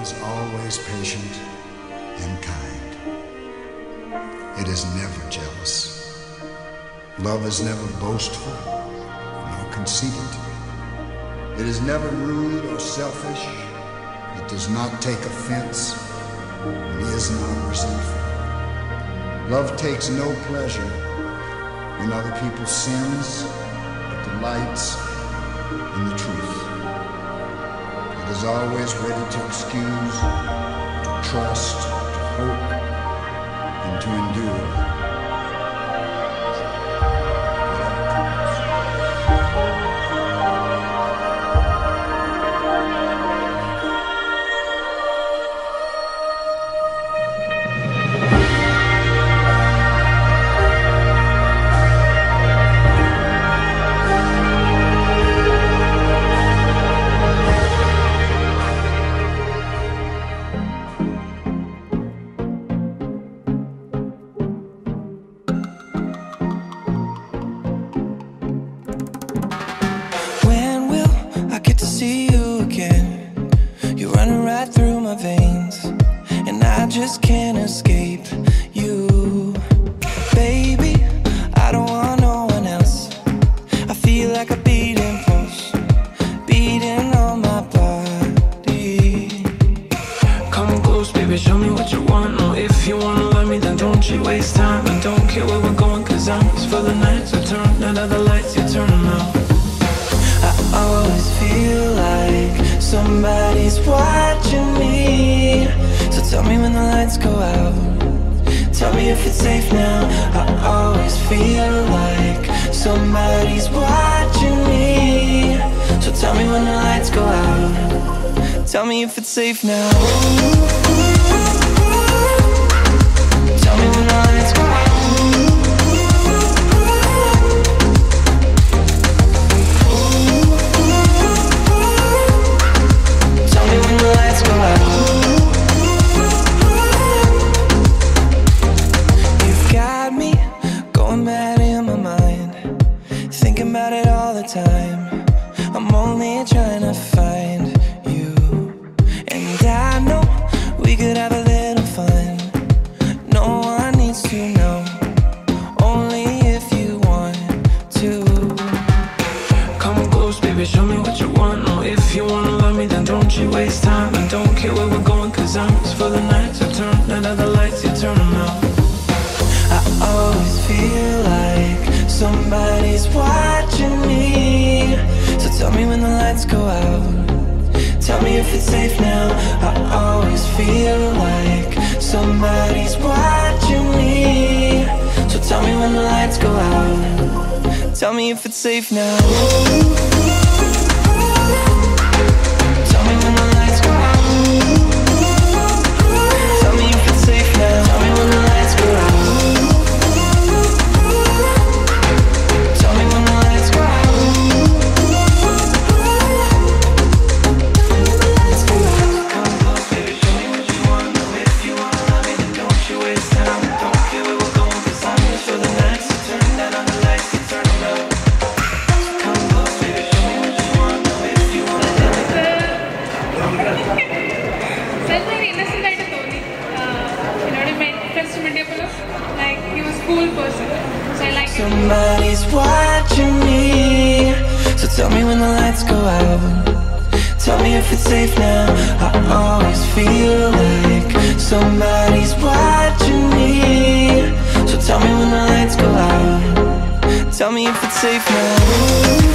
is always patient and kind. It is never jealous. Love is never boastful nor conceited. It is never rude or selfish. It does not take offense and is not resentful. Love takes no pleasure in other people's sins, but delights in the truth. Is always ready to excuse, to trust, baby, show me what you want. No, if you wanna love me, then don't you waste time. And don't care where we're going, cause I'm just for the night. So turn out all the lights, you turn them out. I always feel like somebody's watching me. So tell me when the lights go out. Tell me if it's safe now. I always feel like somebody's watching me. So tell me when the lights go out. Tell me if it's safe now. Close, baby, show me what you want. No, if you wanna love me, then don't you waste time. And don't care where we're going, cause I'm just for the night. So turn out all the lights, you turn them out. I always feel like somebody's watching me. So tell me when the lights go out. Tell me if it's safe now. I if it's safe now. Like, he was cool person. So I like Somebody's watching me. So tell me when the lights go out. Tell me if it's safe now. I always feel like somebody's watching me. So tell me when the lights go out. Tell me if it's safe now.